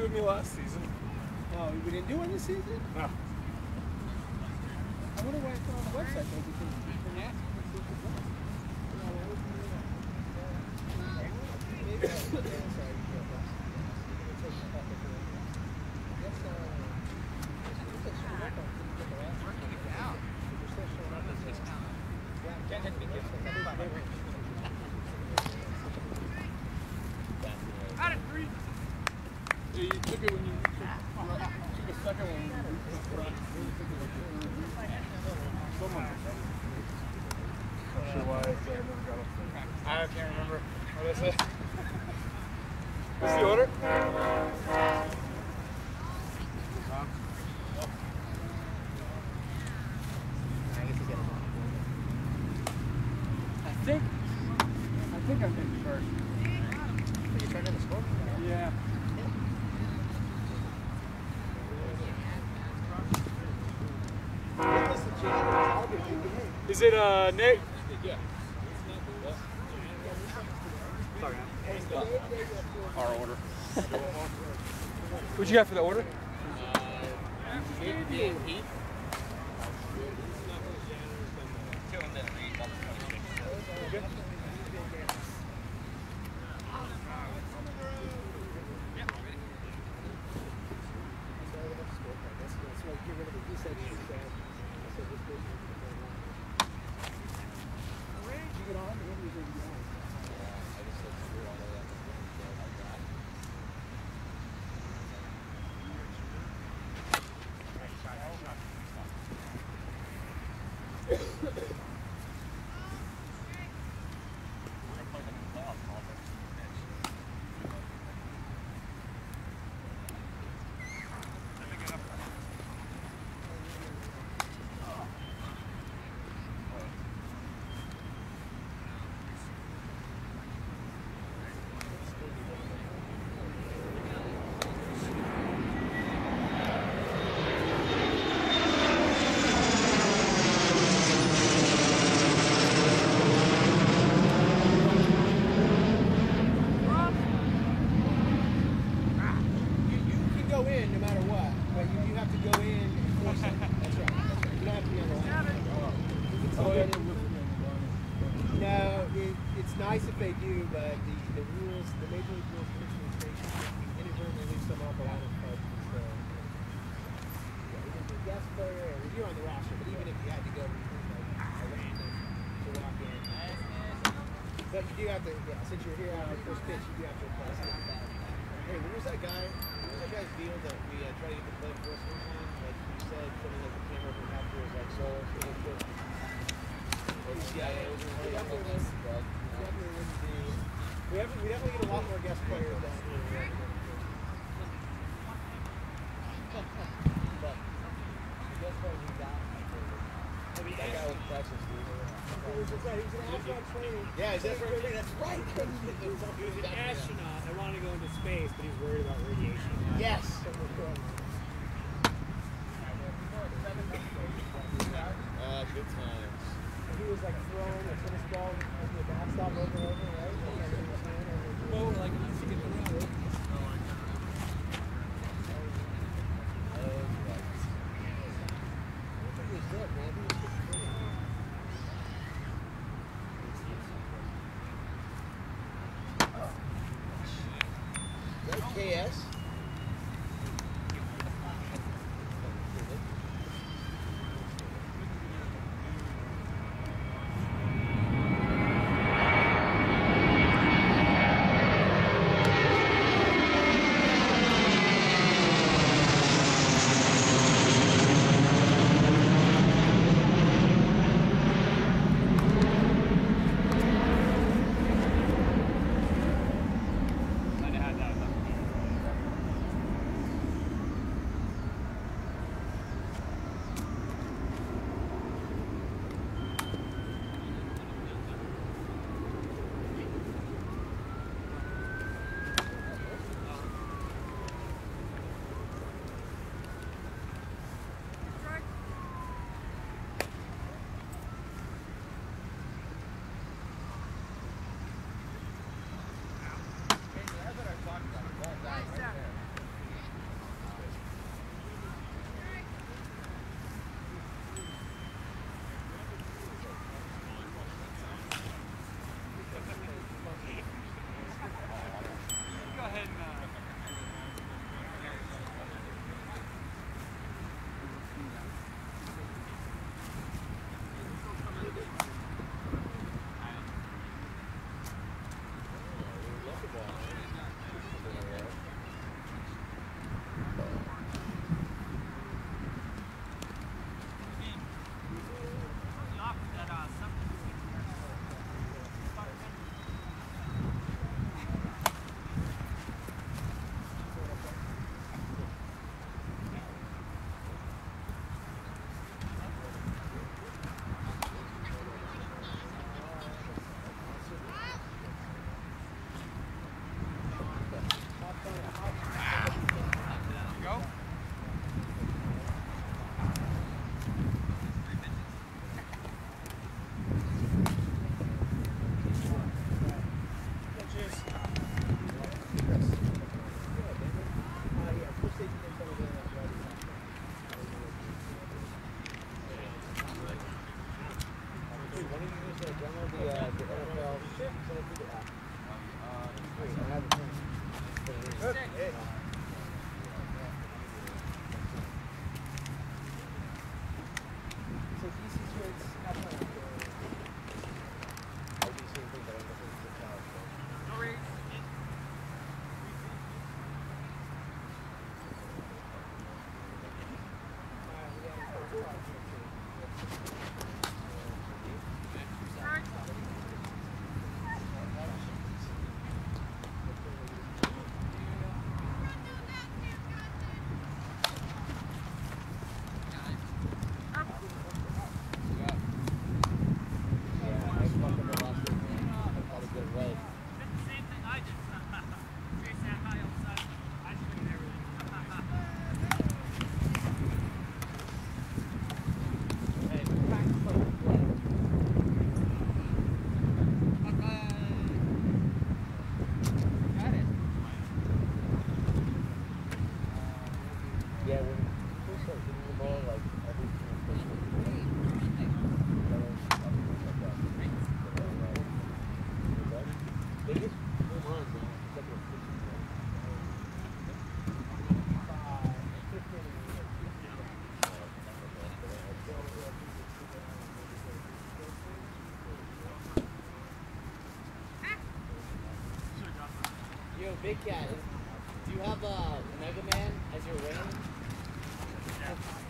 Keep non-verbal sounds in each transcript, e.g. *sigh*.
Of me last season. Oh, we didn't do one this season? No. I wonder why it's not on the website though, because for that, Yeah, you took it when you took, took a second one. Someone. Not sure why. I never got up there. I can't remember what I said. What's the order? I think, I think I'm in first. You turned in the score? Yeah. Is it uh Nick? Yeah. Our order. *laughs* What'd you got for the order? You, you can go in no matter what, but you, you have to go in and force it. That's right. That's right. You don't have to be on the line. You can still get in. No, it, it's nice if they do, but the, the rules, the major league rules for instrumentation, inadvertently leave some off the line of clubs. So, yeah, guest player or you're on the roster, but even if you had to go, like, a random to walk in. But you do have to, yeah, since you're here on the first pitch, you do have to request it. Hey, what was that guy? What was that guy's deal that we uh, tried to get the play for us one time? Like you said, something like the camera from after was like so. so it was Yeah, Definitely definitely wouldn't be. We we definitely get a lot more guest players down here. But the best part we got, that guy was precious, dude. He was just right. He was an astronaut training. Yeah, is that right? That's right. He was an astronaut that wanted to go into space, but he's worried about radiation. Yes. Uh, good times. He was like throwing a tennis ball into the backstop over and over, Yo, Big Cat, do you have uh, Mega Man as your ring? Yeah.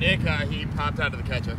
Nick, uh, he popped out of the catcher.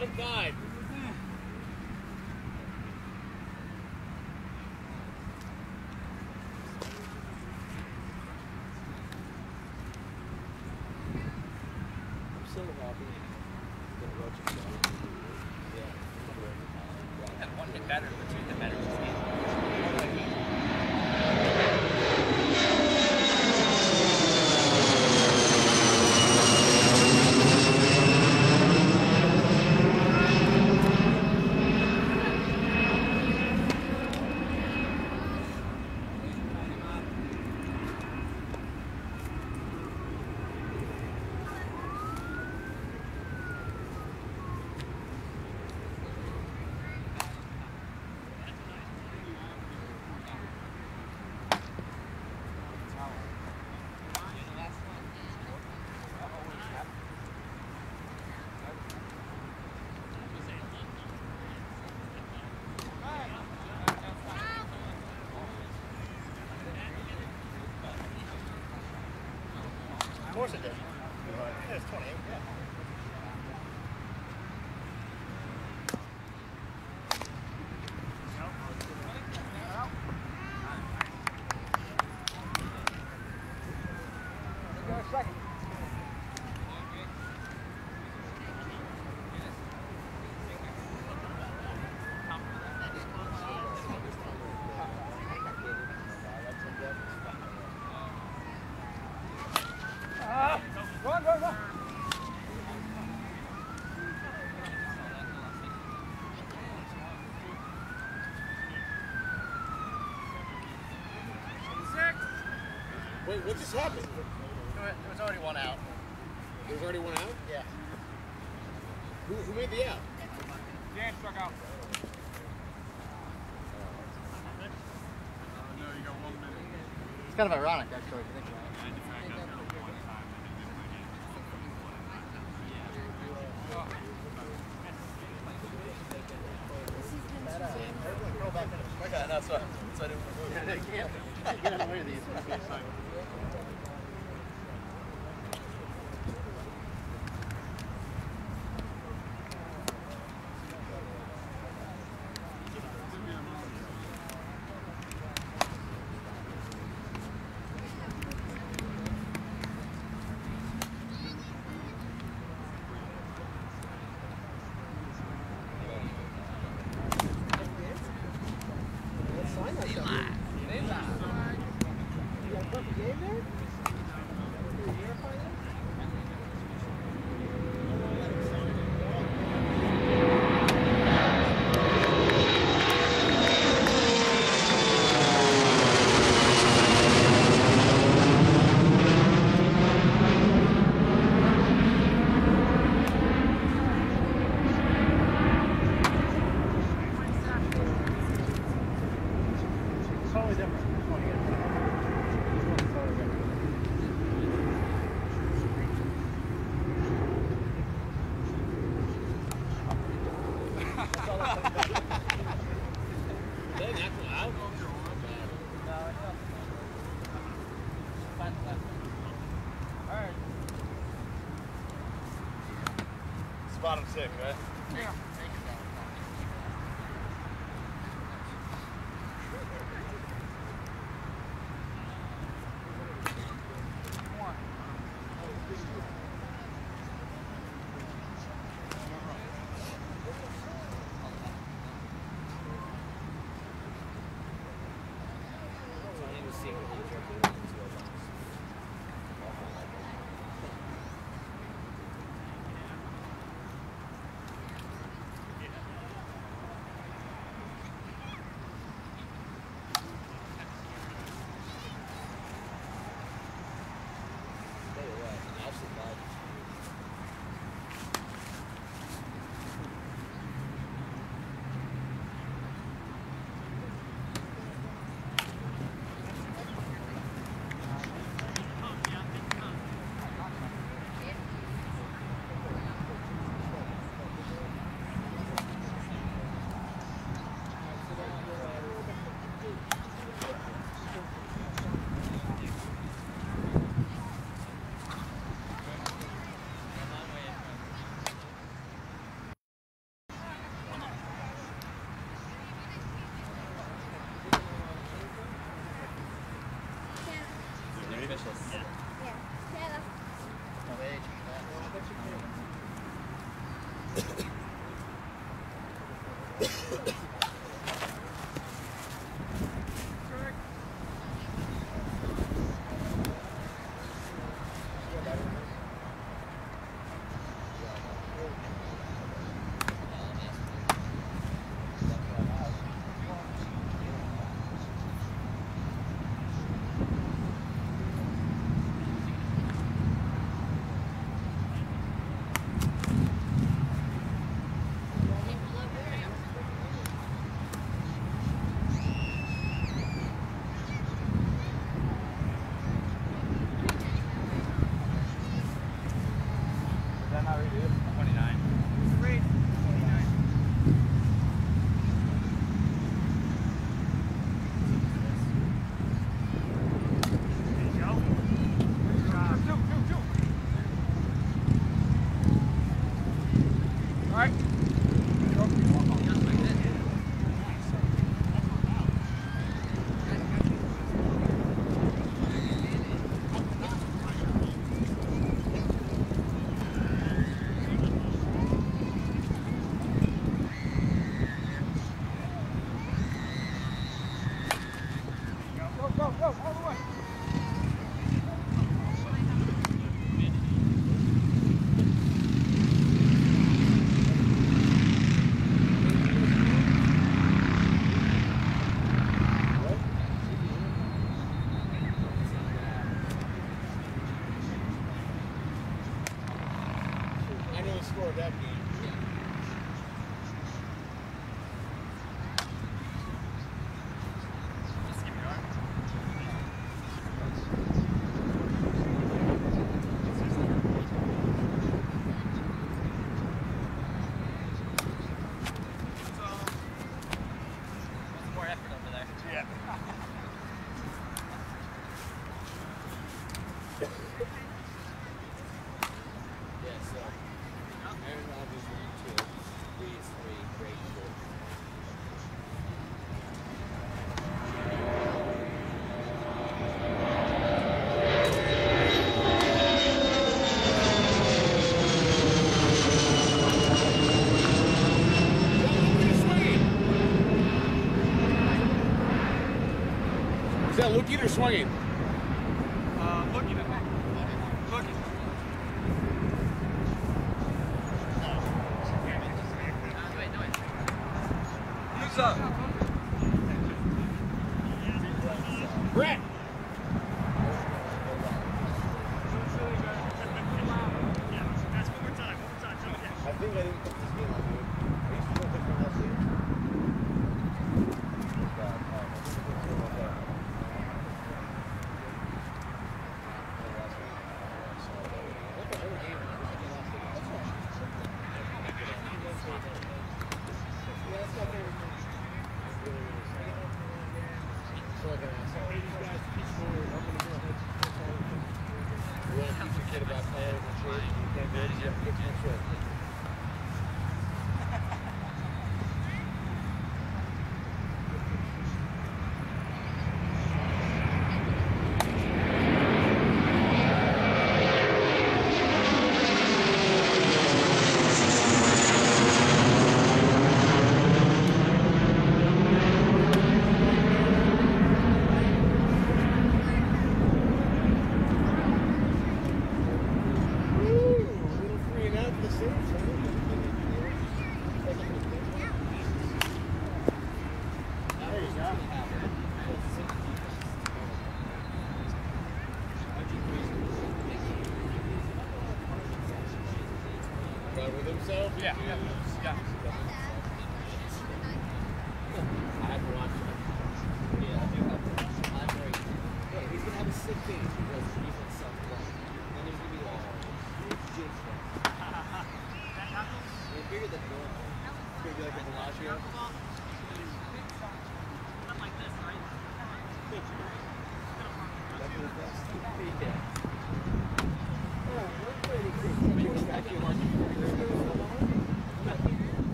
lot of vibe. Course it did. Yeah, it's 28, yeah. Wait, what just happened? There was already one out. There was already one out? Yeah. Who, who made the out? Dan struck out. Uh, no, you got one minute. It's kind of ironic, actually, if you think about it. And the fact that there was one time and it didn't win it. Throw back in it. Okay, that's why, that's why I didn't move. Yeah, they can't. Get out of the way of these. Must be a sign. Let's sign that stuff. You got a perfect game there? Can you verify that? Totally different. This one here. This one's totally different. Is that an actual out? Six, right? That looking swinging?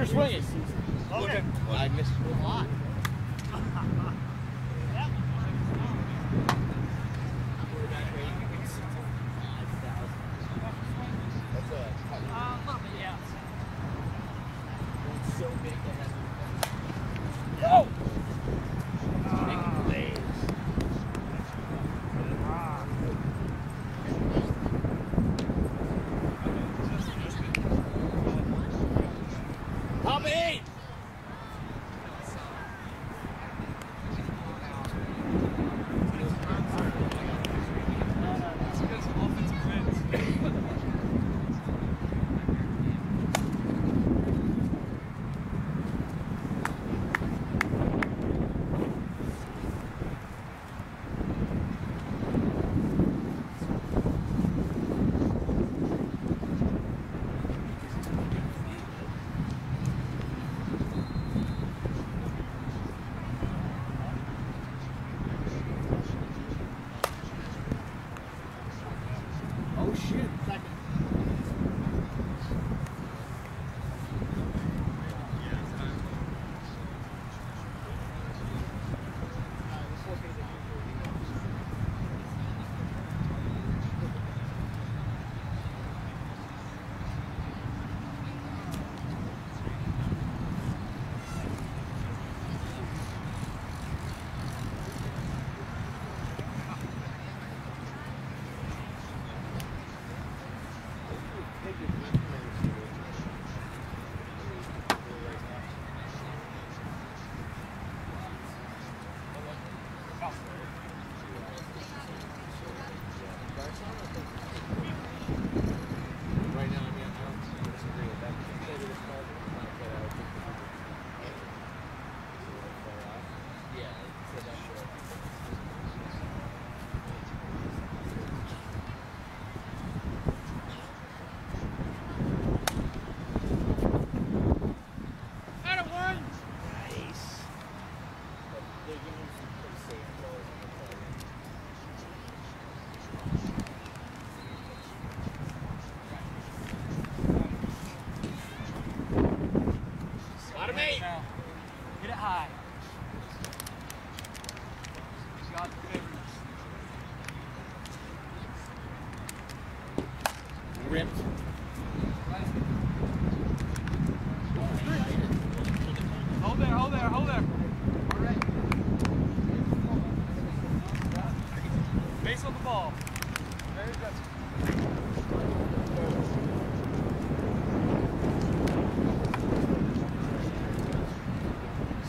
Looking swinging? Looking. I missed A lot. That's a So big that has top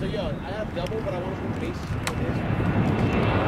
So yo, I have double, but I want to put base this.